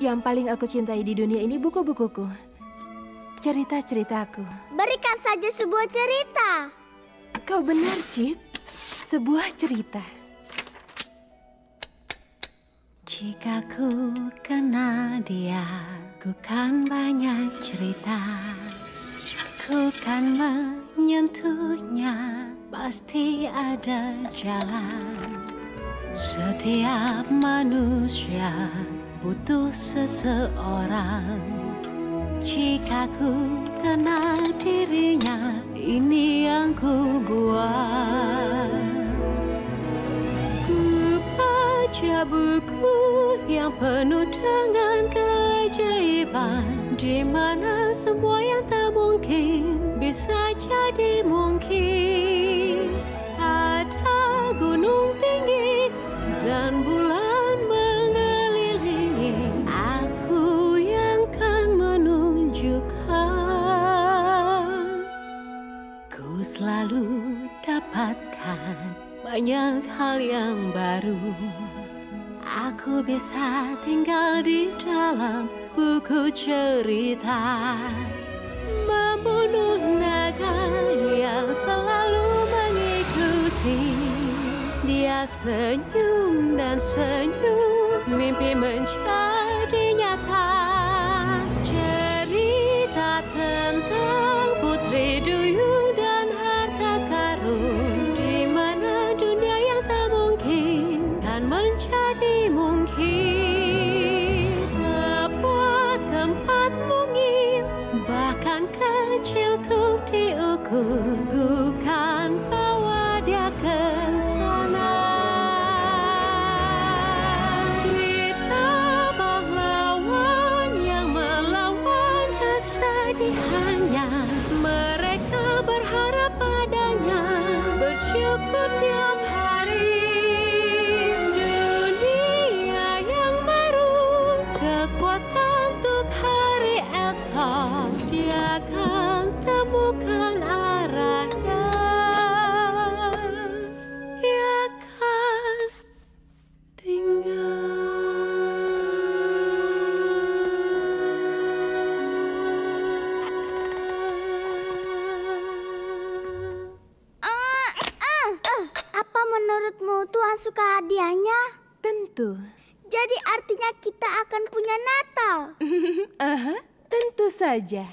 Yang paling aku cintai di dunia ini buku-bukuku. Cerita-ceritaku. Berikan saja sebuah cerita. Kau benar, Cip. Sebuah cerita. Jika ku kenal dia, ku kan banyak cerita. Ku kan menyentuhnya, pasti ada jalan. Setiap manusia butuh seseorang. Jika ku kenal dirinya, ini yang ku buat. Ku baca buku yang penuh dengan keajaiban, di mana semua yang tak mungkin bisa jadi dapatkan banyak hal yang baru. Aku bisa tinggal di dalam buku cerita membunuh naga yang selalu mengikuti. Dia senyum dan senyum mimpi menjadi menjadi mungkin. Sebuah tempat mungil bahkan kecil untuk diukur. Ku kan bawa dia ke sana. Cerita pahlawan yang melawan kesedihannya. Mereka berharap padanya bersyukur tiap akan temukan arahnya dia akan tinggal Ah, ah, ah. Apa menurutmu Tuhan suka hadiahnya? Tentu. Jadi artinya kita akan punya Natal. Aha, tentu saja.